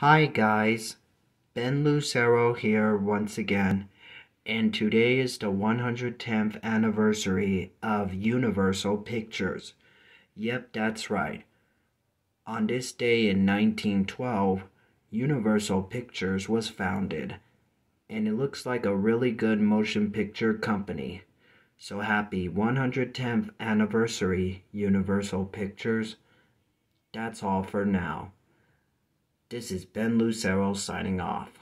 Hi guys, Ben Lucero here once again, and today is the 110th anniversary of Universal Pictures. Yep, that's right. On this day in 1912, Universal Pictures was founded, and it looks like a really good motion picture company. So happy 110th anniversary, Universal Pictures. That's all for now. This is Ben Lucero signing off.